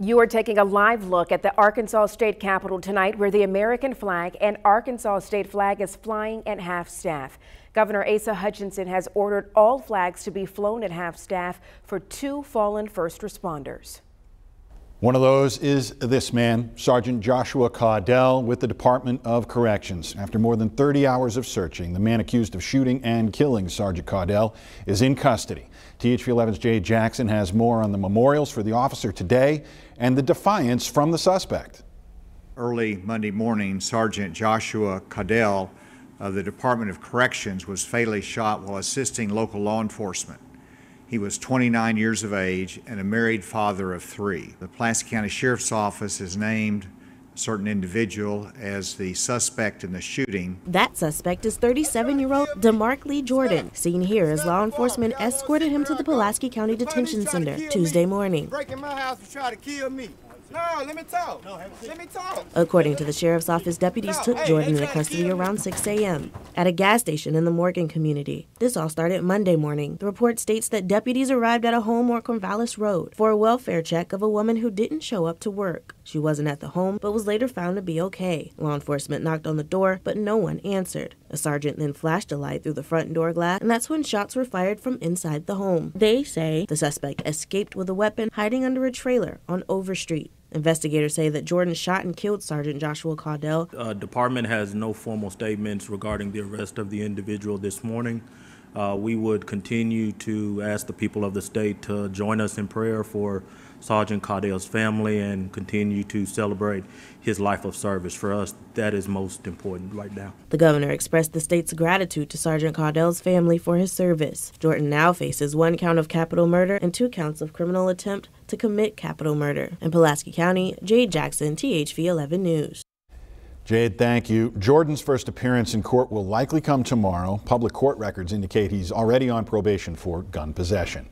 You are taking a live look at the Arkansas State Capitol tonight where the American flag and Arkansas state flag is flying at half staff. Governor Asa Hutchinson has ordered all flags to be flown at half staff for two fallen first responders. One of those is this man, Sergeant Joshua Caudell with the Department of Corrections. After more than 30 hours of searching, the man accused of shooting and killing Sergeant Caudell is in custody. THV 11's Jade Jackson has more on the memorials for the officer today and the defiance from the suspect. Early Monday morning, Sergeant Joshua Caudell of the Department of Corrections was fatally shot while assisting local law enforcement. He was 29 years of age and a married father of three. The Pulaski County Sheriff's Office has named a certain individual as the suspect in the shooting. That suspect is 37-year-old DeMark Lee Jordan, seen here as law enforcement escorted him to the Pulaski County Detention Center Tuesday morning. Breaking my house to try to kill me. No, let me talk. let me talk. According to the sheriff's office, deputies took Jordan into custody around 6 a.m. at a gas station in the Morgan community. This all started Monday morning. The report states that deputies arrived at a home on Corvallis Road for a welfare check of a woman who didn't show up to work. She wasn't at the home, but was later found to be okay. Law enforcement knocked on the door, but no one answered. A sergeant then flashed a light through the front door glass, and that's when shots were fired from inside the home. They say the suspect escaped with a weapon hiding under a trailer on Overstreet. Investigators say that Jordan shot and killed Sergeant Joshua Caudell. Uh, department has no formal statements regarding the arrest of the individual this morning. Uh, we would continue to ask the people of the state to join us in prayer for Sergeant Caudell's family and continue to celebrate his life of service. For us, that is most important right now. The governor expressed the state's gratitude to Sergeant Caudell's family for his service. Jordan now faces one count of capital murder and two counts of criminal attempt to commit capital murder. In Pulaski County, Jade Jackson, THV 11 News. Jade, thank you. Jordan's first appearance in court will likely come tomorrow. Public court records indicate he's already on probation for gun possession.